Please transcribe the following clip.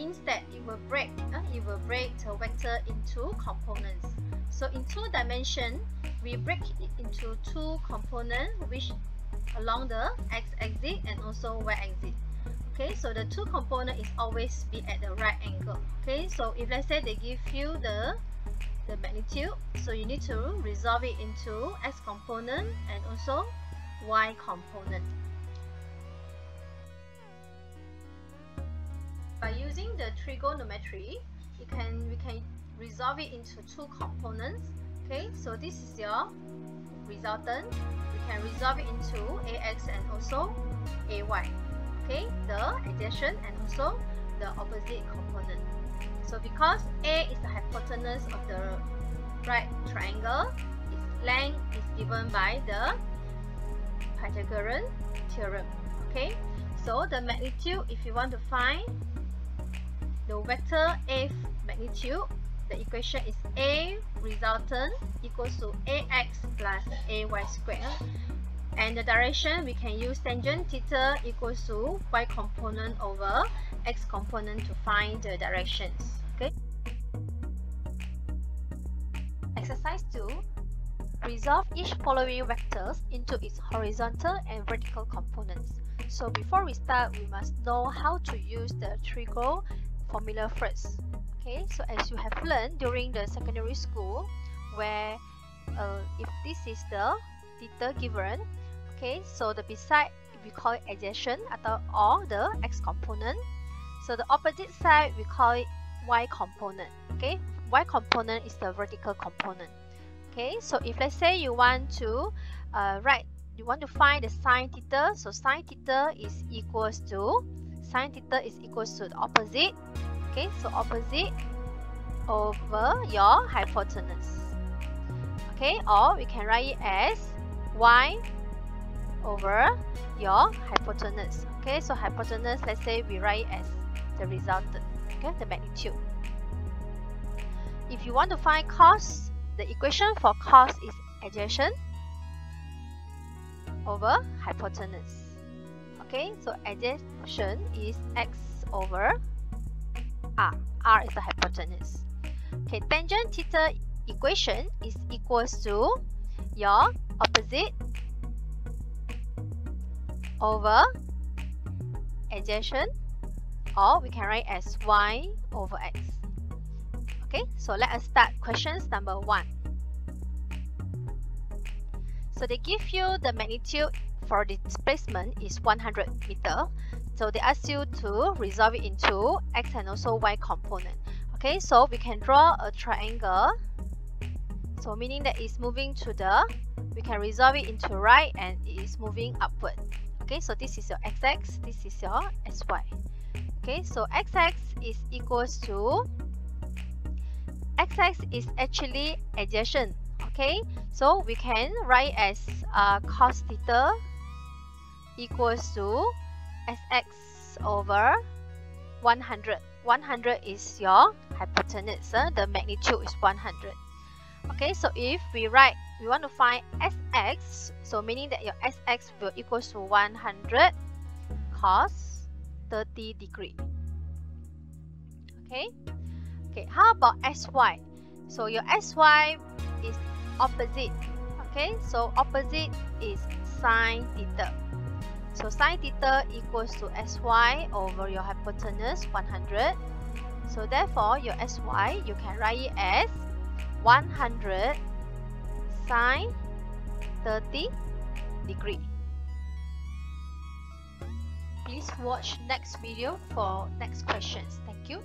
means that it will break uh, it will break the vector into components. So in two dimension we break it into two components which along the x-axis and also y-axis okay so the two component is always be at the right angle. Okay so if let's say they give you the the magnitude so you need to resolve it into x component and also y component the trigonometry you can we can resolve it into two components okay? So this is your resultant. We can resolve it into ax and also ay okay? The adjacent and also the opposite component. So because a is the hypotenuse of the right triangle its length is given by the Pythagorean theorem okay? So the magnitude if you want to find the vector a magnitude, the equation is a resultant equals to ax plus ay squared. And the direction, we can use tangent theta equals to y component over x component to find the directions. Okay. Exercise 2. Resolve each following vectors into its horizontal and vertical components. So before we start, we must know how to use the trigo formula first. Okay so as you have learned during the secondary school where uh, if this is the theta given okay so the beside we call it adjacent atau or the x component. So the opposite side we call it y component okay? Y component is the vertical component okay? So if let's say you want to uh, write you want to find the sine theta so sine theta is equals to sine theta is equals to the opposite. Okay so opposite over your hypotenuse. Okay or we can write it as y over your hypotenuse. Okay so hypotenuse let's say we write it as the resultant. Okay the magnitude. If you want to find cos the equation for cos is adjacent over hypotenuse okay so adjacent is x over r. r is the hypotenuse. Okay, tangent theta equation is equals to your opposite over adjacent or we can write as y over x. Okay, so let us start questions number one. So they give you the magnitude for the displacement is 100 meter so they ask you to resolve it into x and also y component. Okay, so we can draw a triangle. So meaning that it's moving to the, we can resolve it into right and it is moving upward. Okay, so this is your x-axis, this is your sy. Okay, so x-axis is equals to, x-axis is actually adjacent. Okay, so we can write as uh, cos theta equals to sx over 100. 100 is your hypotenuse. Uh, the magnitude is 100. Okay, so if we write, we want to find sx, so meaning that your sx will equal to 100 cos 30 degree. Okay, okay. How about sy? So your sy is opposite. Okay, so opposite is sine theta. So sine theta equals to sy over your hypotenuse 100. So therefore your sy you can write it as 100 sine 30 degree. Please watch next video for next questions. Thank you.